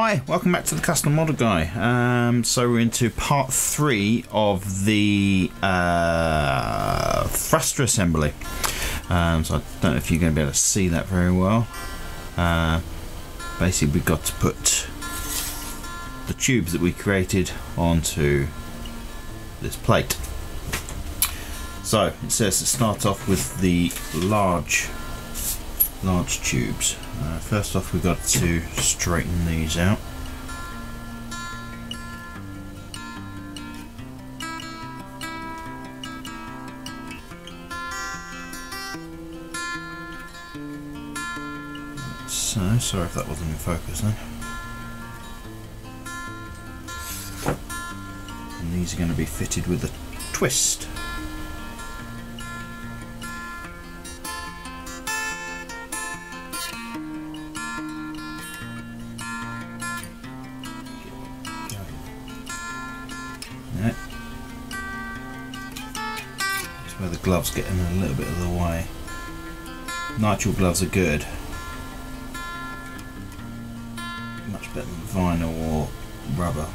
Hi, welcome back to the Custom Model Guy. Um, so we're into part three of the uh, thruster assembly. Um, so I don't know if you're going to be able to see that very well. Uh, basically, we've got to put the tubes that we created onto this plate. So it says to start off with the large, large tubes. Uh, first off, we've got to straighten these out. So, sorry if that wasn't in focus then. And these are going to be fitted with a twist. Yeah. That's where the gloves get in a little bit of the way. Nitrile gloves are good. Much better than vinyl or rubber.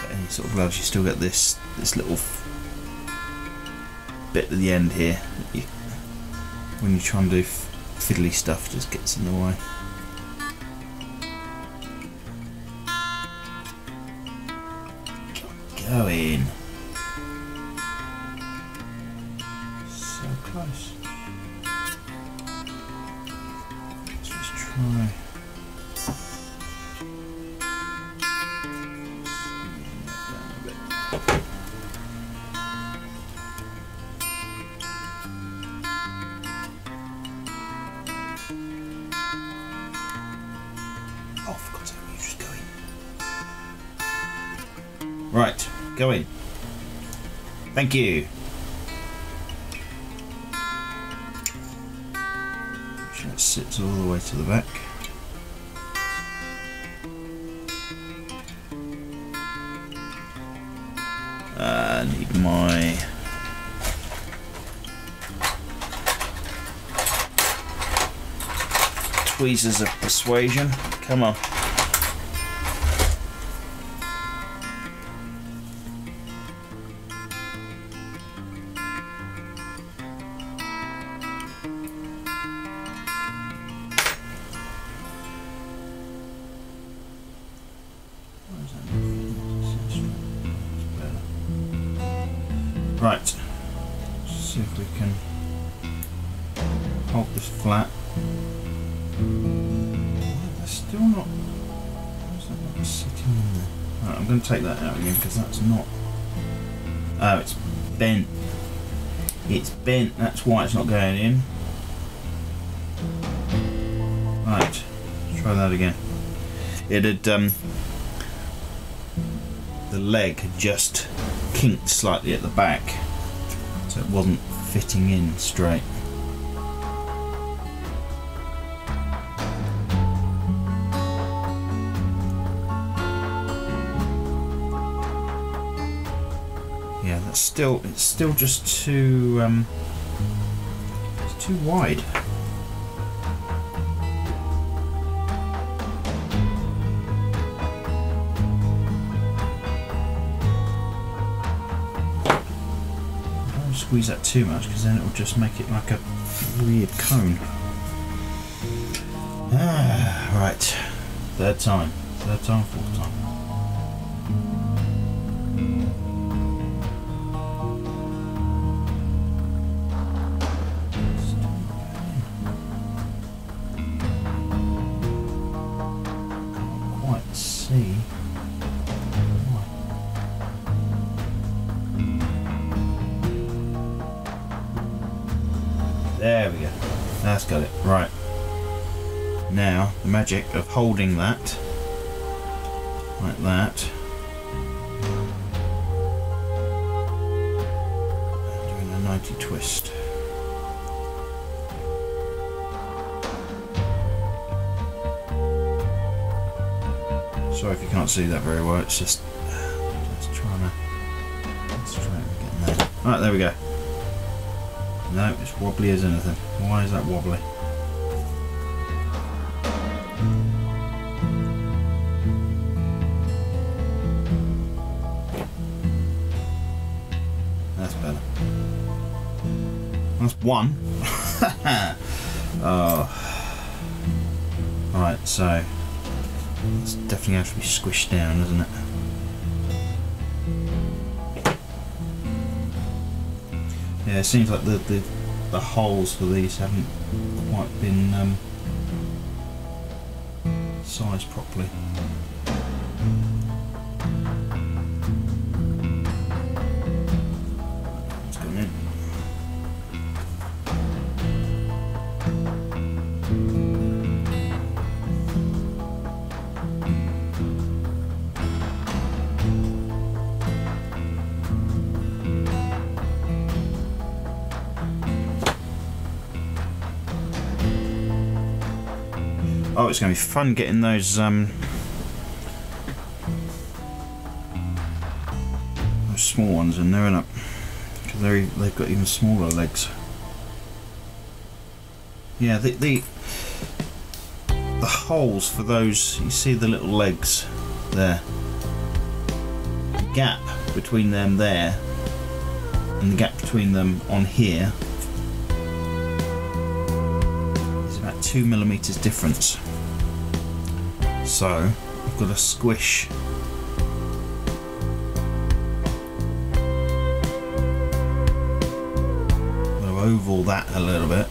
But any sort of gloves, you still get this this little bit at the end here. You, when you try and do fiddly stuff, just gets in the way. Going. So close. Let's just try. Right, go in. Thank you. It sits all the way to the back. I need my tweezers of persuasion. Come on. Right. Let's see if we can hold this flat. Still not. Why that sitting in there? Right, I'm going to take that out again because that's not. Oh, it's bent. It's bent. That's why it's not going in. Right. Let's try that again. It had um, the leg had just kinked slightly at the back, so it wasn't fitting in straight. Yeah, that's still it's still just too um, it's too wide. Squeeze that too much because then it will just make it like a weird cone. Ah, right. Third time. Third time, fourth time. Can't quite see. There we go. That's got it. Right. Now, the magic of holding that like that. Doing a 90 twist. Sorry if you can't see that very well, it's just, just trying to, let's try in there. Right, there we go. No, it's wobbly as anything. Why is that wobbly? That's better. That's one. oh. Right, so it's definitely going to be squished down, isn't it? Yeah, it seems like the the, the holes for these haven't quite been um, sized properly. It's going to be fun getting those um, those small ones in there, innit? Because they they've got even smaller legs. Yeah, the the the holes for those. You see the little legs there. The gap between them there and the gap between them on here is about two millimeters difference. So I've got to squish oval that a little bit.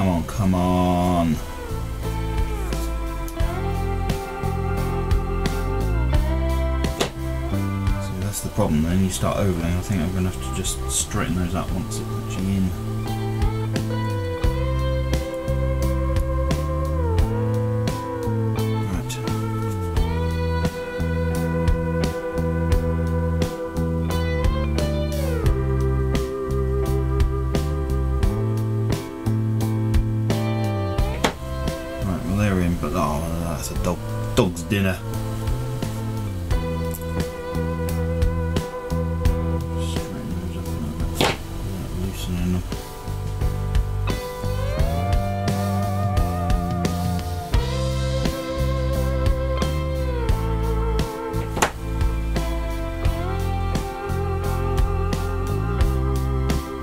Come on, come on. See, that's the problem. Then you start overlaying. I think I'm going to have to just straighten those up once it's actually in. Them.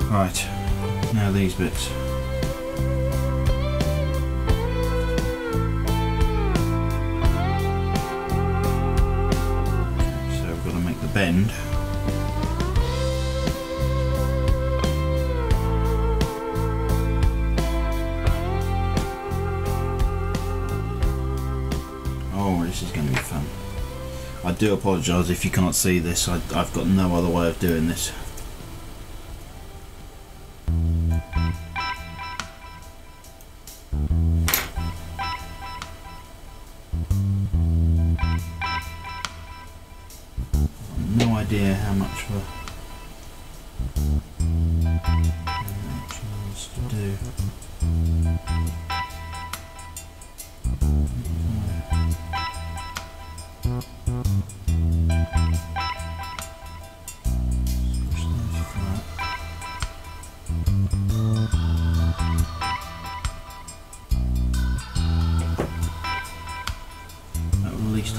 Right, now these bits. Bend. Oh, this is going to be fun. I do apologise if you can't see this. I, I've got no other way of doing this.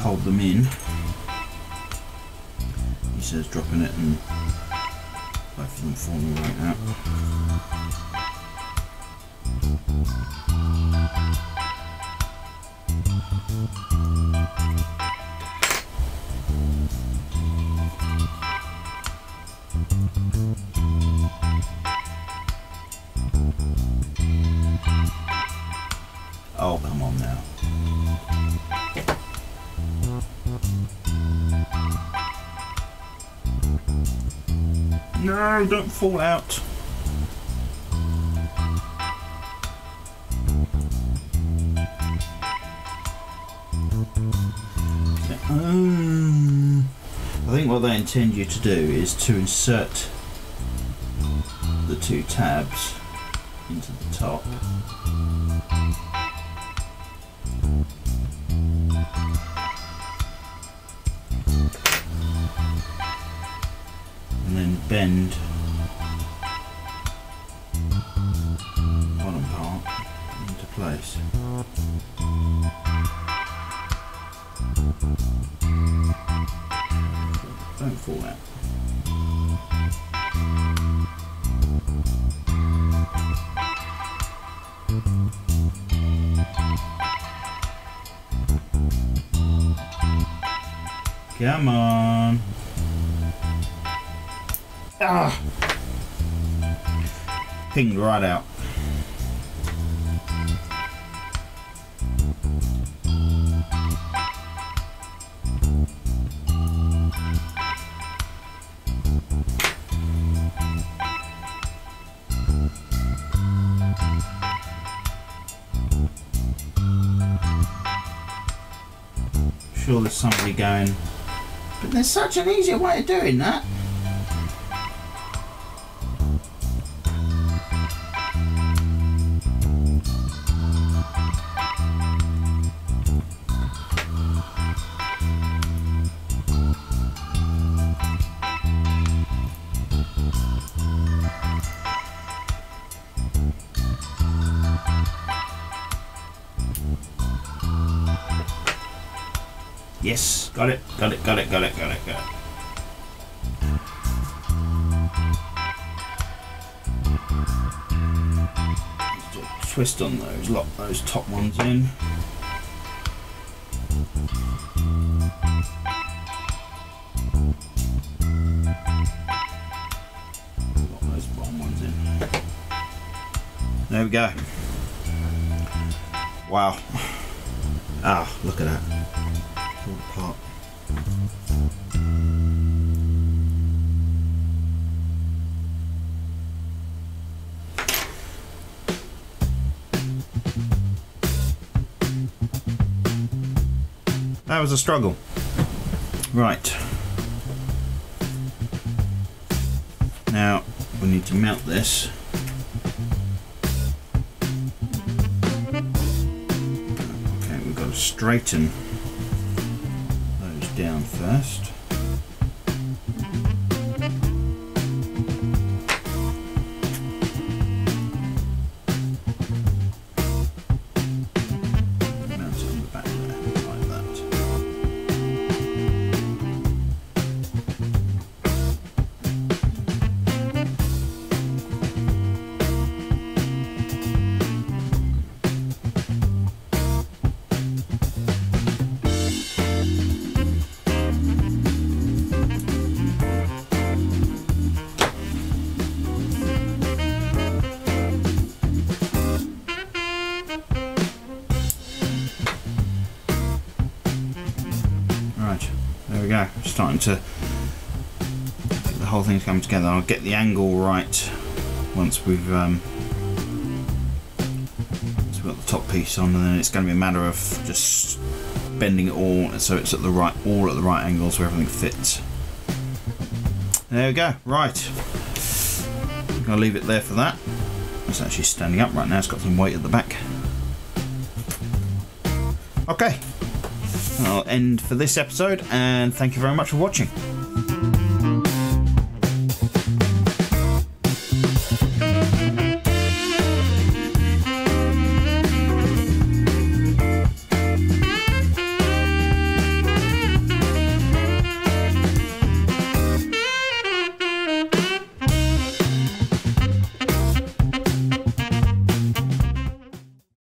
Hold them in. He says dropping it and both of them falling right out. Oh, come on now. No, don't fall out. Um, I think what they intend you to do is to insert the two tabs into the top. And then bend one apart into place. Don't fall out. Come on. Ah. Pinged right out. Sure, there's somebody going. But there's such an easier way of doing that. Yes, got it, got it, got it, got it, got it, got it. Twist on those, lock those top ones in. Lock those bottom ones in. There we go. Wow. Ah, look at that. That was a struggle. Right. Now we need to mount this. Okay, we've got to straighten those down first. Right, there we go. Starting to the whole thing's come together. I'll get the angle right once we've um, we've got the top piece on, and then it's going to be a matter of just bending it all so it's at the right, all at the right angle, so everything fits. There we go. Right, I'll leave it there for that. It's actually standing up right now. It's got some weight at the back. Okay. I'll end for this episode and thank you very much for watching.